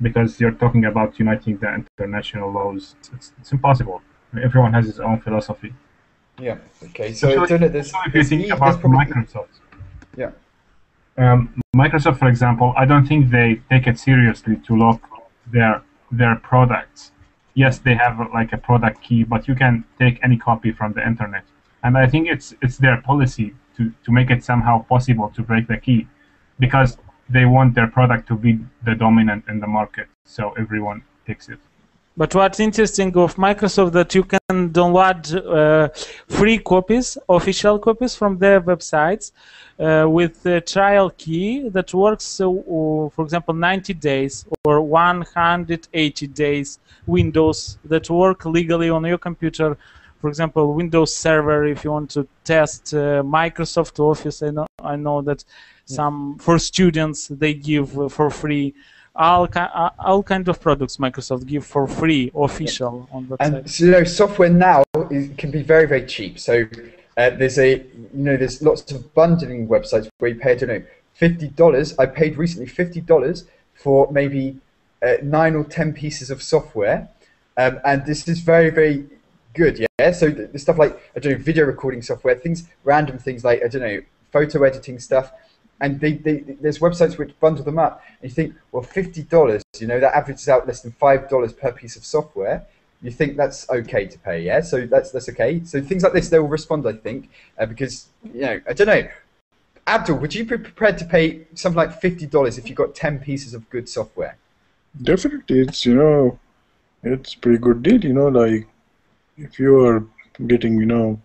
because you're talking about uniting the international laws. It's, it's impossible. Everyone has his own philosophy. Yeah. Okay. So don't know, there's, if you think about Microsoft. Yeah. Um, Microsoft, for example, I don't think they take it seriously to lock their their products. Yes, they have like a product key, but you can take any copy from the internet. And I think it's it's their policy to, to make it somehow possible to break the key, because they want their product to be the dominant in the market, so everyone takes it. But what's interesting of Microsoft that you can download uh, free copies, official copies from their websites uh, with a trial key that works, uh, uh, for example, 90 days or 180 days Windows that work legally on your computer. For example, Windows Server, if you want to test uh, Microsoft Office, I know, I know that some for students they give uh, for free all ki- all kind of products Microsoft give for free official on website. And so, you know, software now is, can be very, very cheap. So uh, there's a, you know, there's lots of bundling websites where you pay, I don't know, fifty dollars. I paid recently fifty dollars for maybe uh, nine or ten pieces of software, um, and this is very, very good. Yeah. So the, stuff like I don't know, video recording software, things, random things like I don't know, photo editing stuff. And they, they, there's websites which bundle them up, and you think, well, fifty dollars, you know, that averages out less than five dollars per piece of software you think that's okay to pay, yeah? So that's that's okay. So things like this, they will respond, I think, uh, because you know, I don't know. Abdul, would you be prepared to pay something like fifty dollars if you got ten pieces of good software? Definitely, it's you know, it's pretty good deal. You know, like if you are getting you know,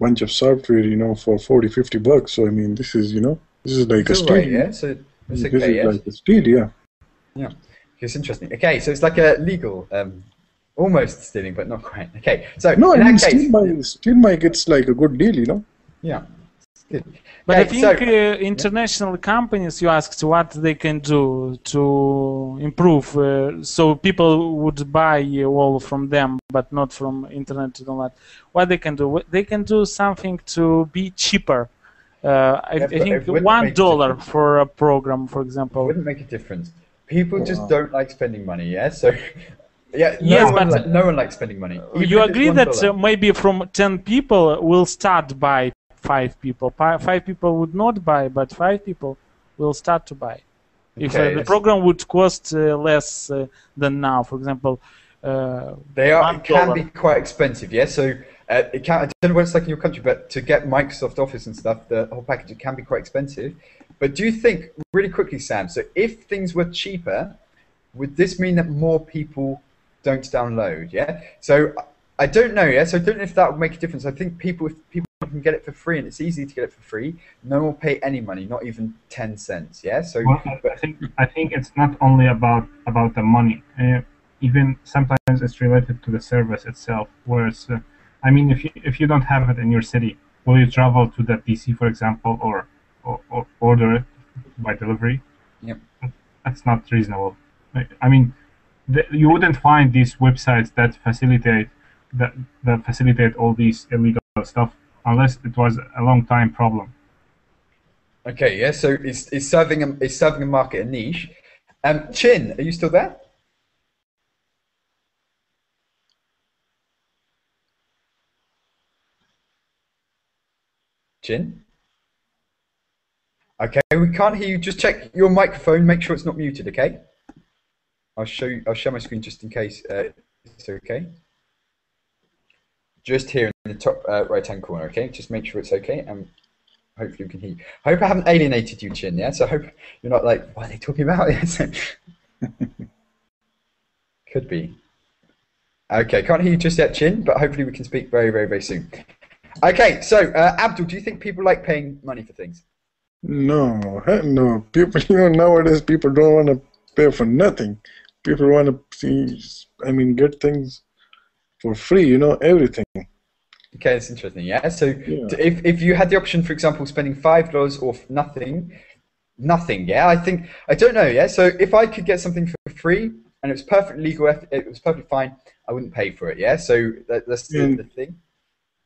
bunch of software, you know, for 40, 50 bucks. So I mean, this is you know, this is like a It's steal. alright, you know? yeah. So that's This is yeah. like a steal, yeah. Yeah, It's interesting. Okay, so it's like a legal, um, almost stealing, but not quite. Okay, so No, I mean, case, steal my steal my gets like a good deal, you know. yeah, it's good. But I think so- uh, international companies, you asked what they can do to improve, uh, so people would buy uh, all from them, but not from internet to download. What they can do? They can do something to be cheaper Uh, I, Yeah, I think one a for a program, for It example. wouldn't make a difference. People just Wow. don't like spending money, yeah. So, [LAUGHS] yeah, no Yes, one but- li- no one likes spending money. Even You agree that uh, maybe from ten people will start by five people. Five people would not buy, but five people will start to buy. If uh, the program would cost uh, less uh, than now, for example, uh, They are it can dollar. be quite expensive, yeah. So uh, it can. I don't know what it's like in your country, but to get Microsoft Office and stuff, the whole package it can be quite expensive. But do you think, really quickly, Sam? So if things were cheaper, would this mean that more people don't download? Yeah. So I don't know. Yeah. So I don't know if that would make a difference. I think people, if people can get it for free, and it's easy to get it for free, no one will pay any money, not even ten cents. Yeah. So Well, I think I think it's not only about about the money. Uh, even sometimes it's related to the service itself. Whereas, uh, I mean, if you if you don't have it in your city, will you travel to the PC, for example, or or, or order it by delivery? Yep. That's not reasonable. I I mean, the, you wouldn't find these websites that facilitate that that facilitate all these illegal stuff unless it was a long time problem. Okay, yeah. So it's, it's serving a it's serving a market, a niche. Um, Chin, are you still there? Chin. Okay, we can't hear you. Just check your microphone. Make sure it's not muted. Okay. I'll show you. I'll share my screen just in case uh, it's okay. Just here in the top uh, right-hand corner. Okay. Just make sure it's okay, and hopefully we can hear. I hope I haven't alienated you, Chin. Yeah. So I hope you're not like, what are they talking about? [LAUGHS] Could be. Okay, can't hear you just yet, Chin, but hopefully we can speak very, very, very soon. Okay, so uh, Abdul, do you think people like paying money for things? No, no. People, [LAUGHS] you know, nowadays people don't want to pay for nothing. People want to see, I mean, get things for free. You know, everything. Okay, that's interesting. Yeah. So Yeah. if if you had the option, for example, spending five dollars or nothing, nothing. Yeah, I think I don't know. Yeah. So if I could get something for free and it was perfectly legal, it was perfectly fine, I wouldn't pay for it. Yeah. So that, that's the, Mm. the thing.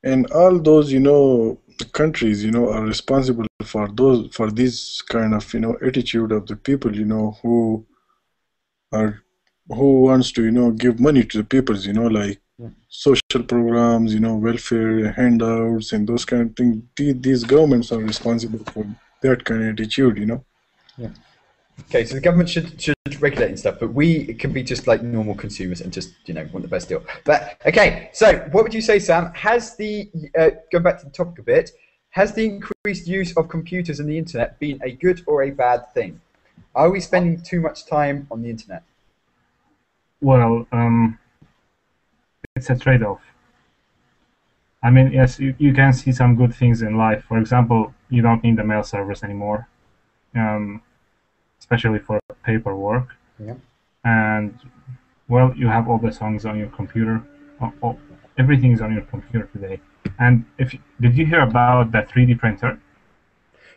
And all those, you know, countries, you know, are responsible for those for this kind of, you know, attitude of the people, you know, who are who wants to, you know, give money to the peoples, you know, like. Social programs, you know, welfare handouts and those kind of things. These governments are responsible for that kind of attitude, you know. Yeah. Okay, so the government should should regulate and stuff, but we can be just like normal consumers and just you know want the best deal. But okay, so what would you say, Sam? Has the uh, going back to the topic a bit, has the increased use of computers and the internet been a good or a bad thing? Are we spending too much time on the internet? Well, um, it's a trade-off. I mean, yes, you, you can see some good things in life. For example, you don't need the mail service anymore, um, especially for paperwork. Yeah. And well, you have all the songs on your computer. Oh, oh, everything is on your computer today. And if did you hear about the 3D printer?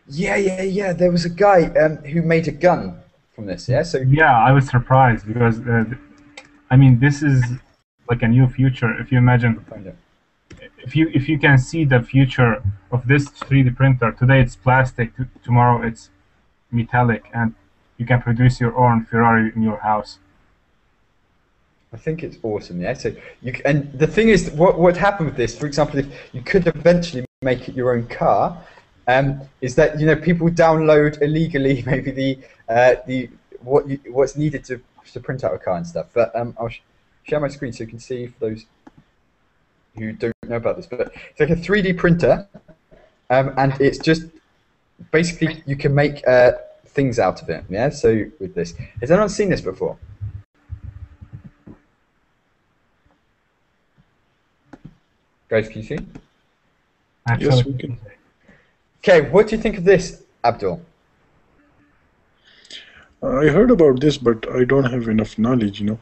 Yeah, yeah, yeah. There was a guy um, who made a gun from this. Yeah, so Yeah, I was surprised because, uh, I mean, this is like a new future. If you imagine if you if you can see the future of this 3D printer, today it's plastic, tomorrow it's metallic, and you can produce your own Ferrari in your house. I think it's awesome, yeah. So you and the thing is, what what happened with this? For example, if you could eventually make it your own car, um, is that you know people download illegally [LAUGHS] maybe the uh, the what you, what's needed to to print out a car and stuff. But um, I'll share my screen so you can see for those who don't know about this. But it's like a 3D printer, um, and it's just basically you can make uh, things out of it. Yeah. So with this, has anyone seen this before? Guys, can you see? Actually, we can. Okay, what do you think of this, Abdul? I heard about this, but I don't have enough knowledge, you know.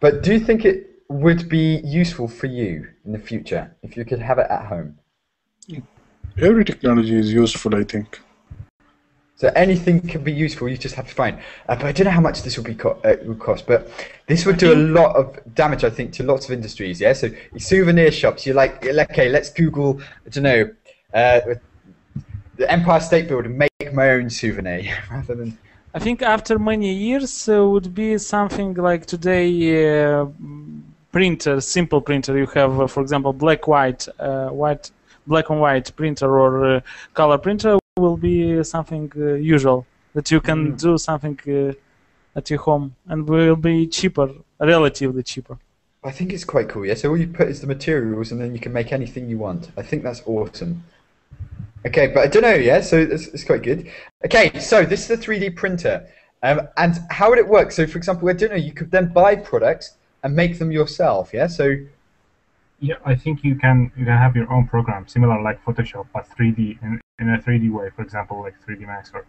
But do you think it would be useful for you in the future if you could have it at home? Every technology is useful, I think. So anything can be useful. You just have to find. Uh, but I don't know how much this would be co- uh, would cost. But this would do a lot of damage, I think, to lots of industries. Yeah. So souvenir shops. You're like, okay, let's Google. I don't know. Uh, the Empire State Building, make my own souvenir [LAUGHS] rather than. I think after many years uh, would be something like today uh, printer, simple printer. You have, uh, for example, black white, uh, white, black and white printer or uh, color printer will be something uh, usual that you can Mm. do something uh, at your home and will be cheaper, relatively cheaper. I think it's quite cool. Yeah. So all you put is the materials, and then you can make anything you want. I think that's awesome. Okay, but I don't know. Yeah. So it's, it's quite good. Okay, so this is the 3D printer, um, and how would it work? So, for example, I don't know. You could then buy products and make them yourself. Yeah. So Yeah, I think you can you can have your own program, similar like Photoshop, but 3D in, in a 3D way. For example, like 3D Max or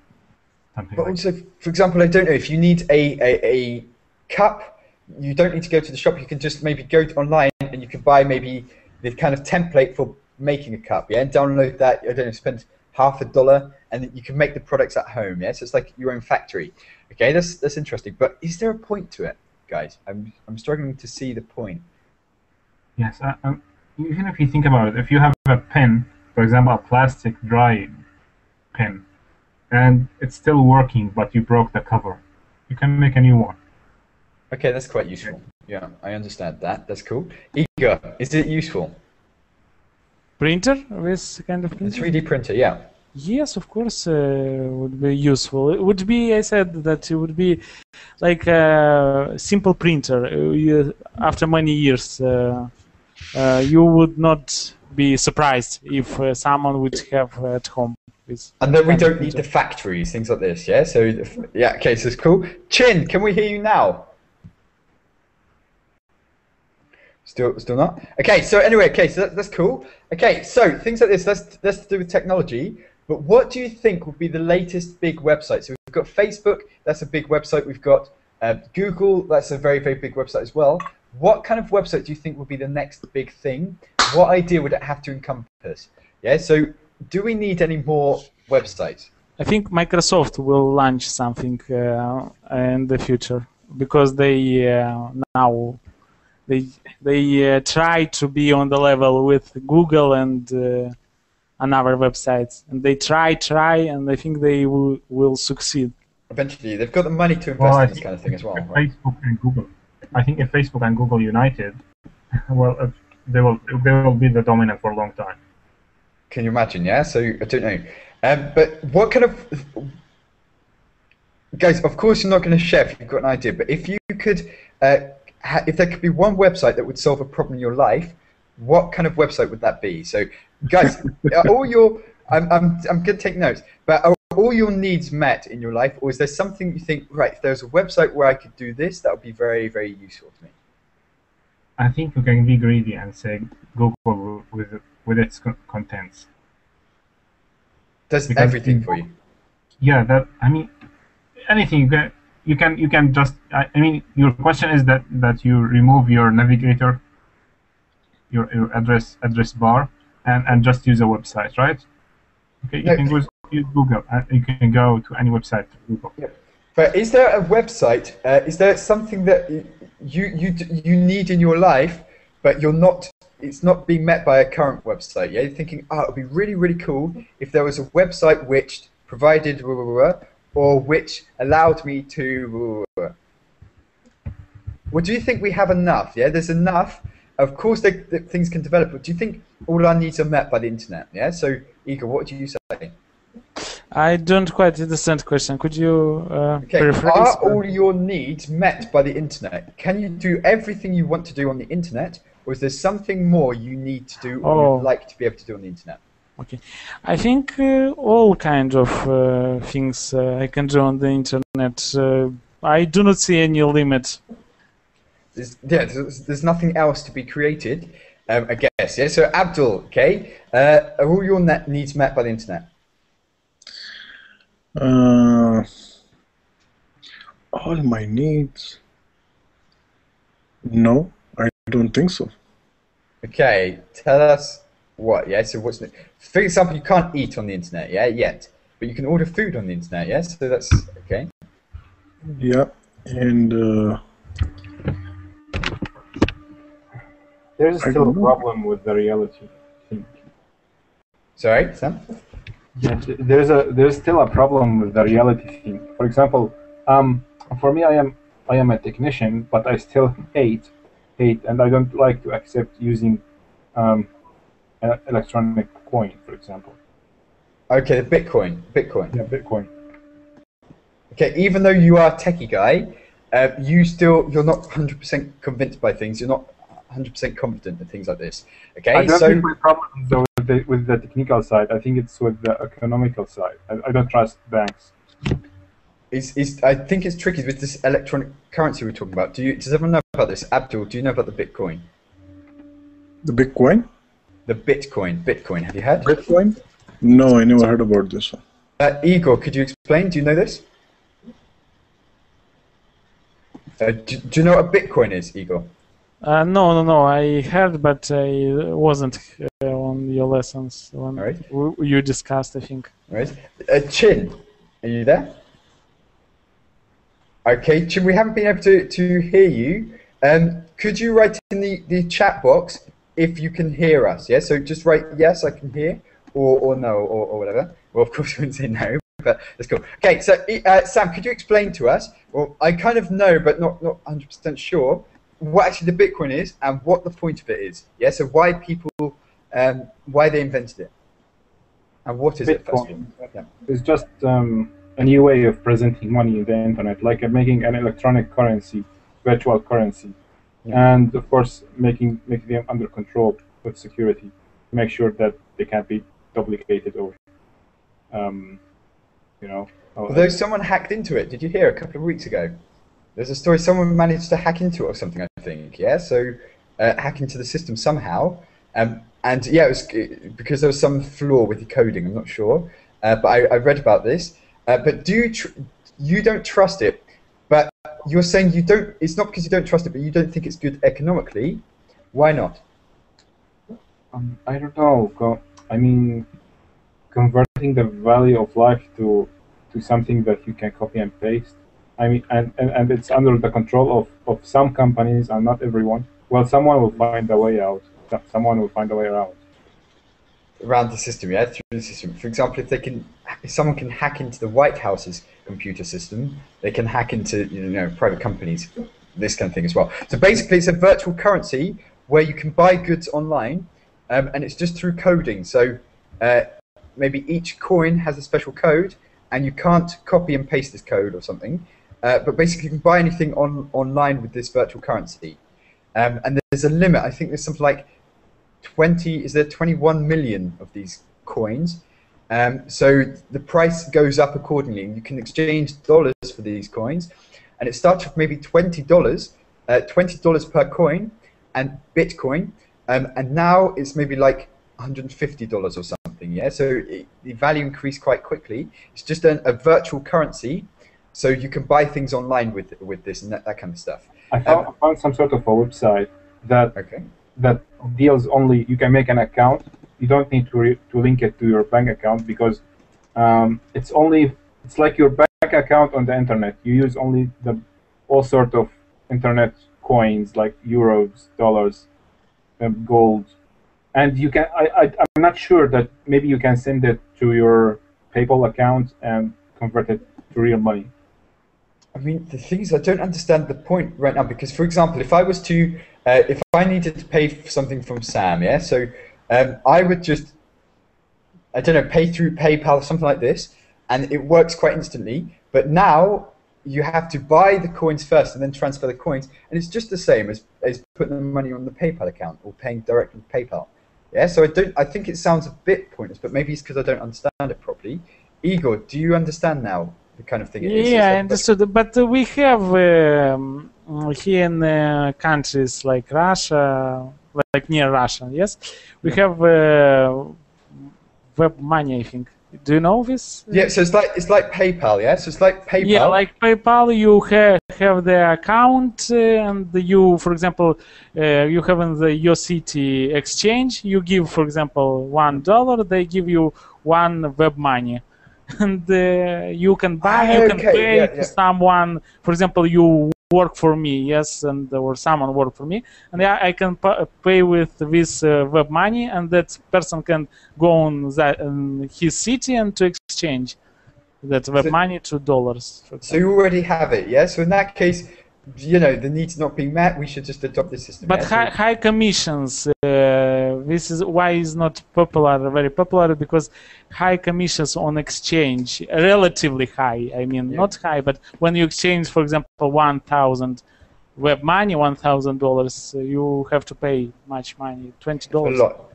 something But like. also, for example, I don't know if you need a, a, a cup, you don't need to go to the shop. You can just maybe go to online and you can buy maybe the kind of template for making a cup, yeah, and download that. I don't know, spend half a dollar, and you can make the products at home, yeah. So it's like your own factory. Okay, that's that's interesting. But is there a point to it, guys? I'm I'm struggling to see the point. Yes, uh, um, even if you think about it, if you have a pen, for example, a plastic dry pen, and it's still working, but you broke the cover, you can make a new one. Okay, that's quite useful. Yeah, I understand that. That's cool. Igor, is it useful? Printer, this kind of A printer. 3D printer, yeah. Yes, of course, uh, would be useful. It would be, I said that it would be like a simple printer. Uh, you, after many years, uh, uh, you would not be surprised if uh, someone would have at home this. And then we don't need the factories, things like this, yeah? So, yeah, okay, so it's cool. Chin, can we hear you now? Still, still not? Okay, so anyway, okay, so that, that's cool. Okay, so things like this, that's, that's to do with technology. But what do you think would be the latest big website? So we've got Facebook, that's a big website. We've got uh, Google, that's a very, very big website as well. What kind of website do you think would be the next big thing? What idea would it have to encompass? Yeah, so do we need any more websites? I think Microsoft will launch something uh, in the future because they uh, now they they uh, try to be on the level with Google and uh, another websites, and they try, try, and I think they will, will succeed. Eventually, they've got the money to invest Well, in this kind of thing as well. if Right? Facebook and Google, I think if Facebook and Google united, [LAUGHS] well, uh, they will they will be the dominant for a long time. Can you imagine? Yeah. So I don't know, um, but what kind of guys? Of course, you're not going to share if you've got an idea. But if you could, uh, ha- if there could be one website that would solve a problem in your life, what kind of website would that be? So, guys, [LAUGHS] are all your I'm I'm I'm going to take notes. But are all your needs met in your life, or is there something you think right? If there's a website where I could do this, that would be very very useful to me. I think you can be greedy and say Google with with its contents. Does Because everything for you. Yeah, that I mean, anything you can you can you can just. I, I mean, your question is that that you remove your navigator, your, your address address bar, and and just use a website, right? Okay, you No. can uh, use, use Google. And you can go to any website Google. But is there a website? Uh, is there something that you you you need in your life, but you're not? It's not being met by a current website. Yeah, you're thinking, ah, oh, it'd be really really cool if there was a website which provided blah, blah, blah, or which allowed me to. Well, do you think we have enough? Yeah, there's enough. Of course, they, the things can develop, but do you think all our needs are met by the internet? Yeah. So, Igor, what do you say? I don't quite understand the question. Could you uh, Okay, are all your needs met by the internet? Can you do everything you want to do on the internet, or is there something more you need to do or Oh. you'd like to be able to do on the internet? I think uh, all kinds of uh, things uh, I can do on the internet. Uh, I do not see any limit. There's, yeah, there's, there's nothing else to be created, um, I guess. Yeah. So, Abdul, okay, uh, are all your net needs met by the internet? Uh, all my needs. No, I don't think so. Okay, tell us what. Yeah. So, what's the, for example, you can't eat on the internet, yeah, yet, but you can order food on the internet, yes. So that's okay. Yeah, and uh, There's I still a problem with the reality. I. Sorry, Sam. Yeah, there's a there's still a problem with the reality thing. For example, um, for me, I am I am a technician, but I still hate hate, and I don't like to accept using um, electronic coin, for example. Okay, the Bitcoin. Bitcoin. Yeah, Bitcoin. Okay, even though you are a techie guy, uh, you still you're not 100% convinced by things. You're not 100% confident in things like this. Okay, I don't so think my problem is though with the, with the technical side. I think it's with the economical side. I, I don't trust banks. is is I think it's tricky with this electronic currency we're talking about. Do you does everyone know about this? Abdul, do you know about the Bitcoin? The Bitcoin? The Bitcoin. Bitcoin. Have you heard? Bitcoin? No, I never heard about this one. Uh, Igor, could you explain? Do you know this? Uh, do, do you know what a Bitcoin is, Igor? Uh, no, no, no. I heard, but I wasn't uh, on your lessons when Alright. w- you discussed. I think. Right. Uh, Chin, are you there? Okay, Chin, we haven't been able to, to hear you. Um, could you write in the, the chat box if you can hear us? Yeah, so just write yes, I can hear, or, or no, or, or whatever. Well, of course, you wouldn't say no, but that's cool. Okay, so uh, Sam, could you explain to us? Well, I kind of know, but not not 100% sure what actually the Bitcoin is and what the point of it is. Yeah, so why people, um, why they invented it, and what is it first? Bitcoin is just um, a new way of presenting money in the internet, like making an electronic currency, virtual currency, Yeah. and of course making making them under control with security, make sure that they can't be duplicated or, um, you know. Although someone hacked into it, did you hear a couple of weeks ago? There's a story someone managed to hack into it or something, I think. Yeah, so uh, hack into the system somehow. Um, and yeah, it was uh, because there was some flaw with the coding. I'm not sure, uh, but I, I read about this. Uh, but do you tr- you don't trust it? You're saying you don't. It's not because you don't trust it, but you don't think it's good economically. Why not? Um, I don't know. I mean, converting the value of life to to something that you can copy and paste. I mean, and, and, and it's under the control of, of some companies and not everyone. Well, someone will find a way out. Someone will find a way around. Around the system, yeah, through the system. For example, if they can, if someone can hack into the White House's computer system, they can hack into you know private companies, this kind of thing as well. So basically, it's a virtual currency where you can buy goods online, um, and it's just through coding. So uh, maybe each coin has a special code, and you can't copy and paste this code or something. Uh, but basically, you can buy anything on online with this virtual currency. Um, and there's a limit. I think there's something like 20 is there 21 million of these coins? Um, so the price goes up accordingly you can exchange dollars for these coins and it starts with maybe $20 uh, $20 per coin and bitcoin um, and now it's maybe like $150 or something yeah? So it, the value increased quite quickly. It's just an, a virtual currency so you can buy things online with with this and that, that kind of stuff. I found, I found some sort of a website that okay. that deals only. You can make an account. You don't need to to link it to your bank account because um, it's only it's like your bank account on the internet. You use only the all sort of internet coins like euros, dollars, um, gold, and you can. I, I I'm not sure that maybe you can send it to your PayPal account and convert it to real money. I mean, the thing is, I don't understand the point right now because, for example, if I was to, uh, if I needed to pay for something from Sam, yeah, so um, I would just, I don't know, pay through PayPal or something like this, and it works quite instantly. But now you have to buy the coins first and then transfer the coins, and it's just the same as, as putting the money on the PayPal account or paying directly with PayPal. Yeah, so I don't. I think it sounds a bit pointless, but maybe it's because I don't understand it properly. Igor, do you understand now the kind of thing it is? Yeah, I understood. But we have um, here in uh, countries like Russia, like near Russia, yes, we have uh, web money. I think. Do you know this? Yeah, so it's like it's like PayPal, yeah. So it's like PayPal. Yeah, like PayPal, you have have the account, uh, and you, for example, uh, you have in the your city exchange. You give, for example, one dollar. They give you one web money, [LAUGHS] and uh, you can buy, you can Okay, pay yeah, to someone. For example, you work for me, yes, and or someone work for me, and yeah, I can pa- pay with this uh, web money, and that person can go on that in his city and to exchange that web So- money to dollars. So you already have it, yeah. So in that case, you know the needs not being met. We should just adopt this system. But high, high commissions, uh, this is why it's not popular, very popular, because high commissions on exchange, relatively high. I mean, Yeah. not high, but when you exchange, for example, 1,000 web money, $1,000, uh, you have to pay much money, $20. A lot.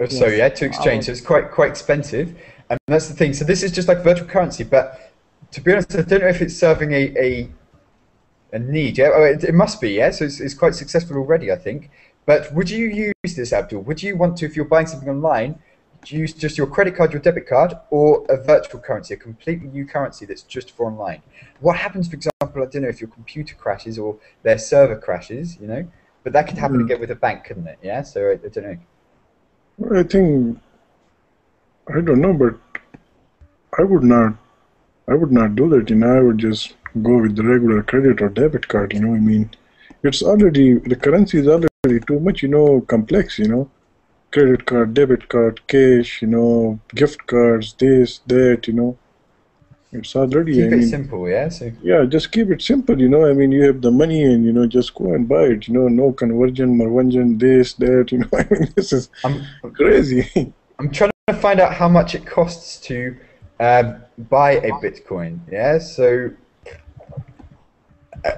Or So yeah, to exchange, so it's quite quite expensive, and that's the thing. So this is just like virtual currency, but to be honest, I don't know if it's serving a a, a need. Yeah, oh, it, it must be. Yeah, so it's, it's quite successful already, I think. But would you use this, Abdul? Would you want to, if you're buying something online, use just your credit card, your debit card, or a virtual currency, a completely new currency that's just for online? What happens, for example, I don't know if your computer crashes or their server crashes, you know? But that could happen Mm. again with a bank, couldn't it? Yeah. So I, I don't know. I think I don't know, but I would not. I would not do that. You know, I would just go with the regular credit or debit card. You know, I mean, it's already the currency is already too much. You know, complex. You know, credit card, debit card, cash. You know, gift cards, this, that. You know, it's already. Keep I it simple, yeah. So yeah, just keep it simple. You know, I mean, you have the money, and you know, just go and buy it. You know, no conversion, marvanjan, this, that. You know, [LAUGHS] I mean, this is I'm crazy. I'm trying to find out how much it costs to um, buy a Bitcoin. Yeah. So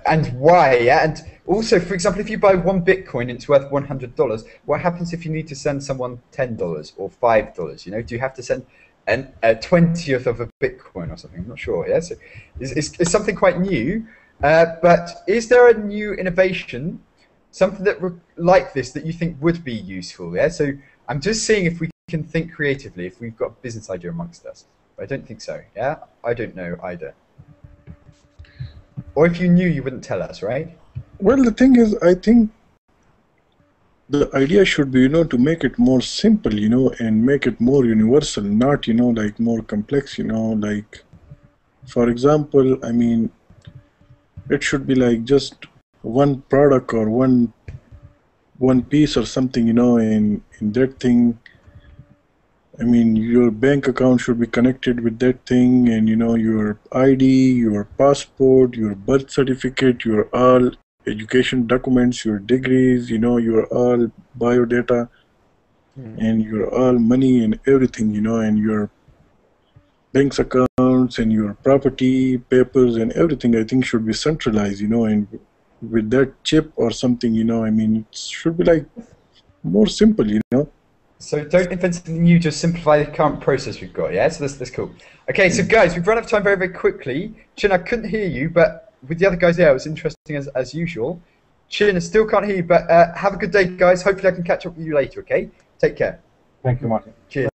and why? Yeah. And also, for example, if you buy one Bitcoin, and it's worth one hundred dollars. What happens if you need to send someone ten dollars or five dollars? You know, do you have to send an, a twentieth of a Bitcoin or something? I'm not sure. Yeah. So it's, it's, it's something quite new. Uh, but is there a new innovation, something that like this that you think would be useful? Yeah. So I'm just seeing if we can think creatively, if we've got a business idea amongst us. But I don't think so. Yeah. I don't know either. Or if you knew, you wouldn't tell us, right? Well, the thing is, I think the idea should be, you know, to make it more simple, you know, and make it more universal, not, you know, like more complex, you know, like, for example, I mean, it should be like just one product or one one piece or something, you know, and in that thing, I mean, your bank account should be connected with that thing, and you know, your ID, your passport, your birth certificate, your all education documents, your degrees, you know, your all biodata, hmm. and your all money and everything, you know, and your bank's accounts and your property papers and everything. I think should be centralized, you know, and with that chip or something, you know, I mean, it should be like more simple, you know. So don't invent something new, just simplify the current process we've got, yeah? So that's, that's cool. Okay, so guys, we've run out of time very, very quickly. Chin, I couldn't hear you, but with the other guys there, it was interesting as, as usual. Chin, I still can't hear you, but uh, have a good day, guys. Hopefully I can catch up with you later, okay? Take care. Thank you, Martin. Cheers.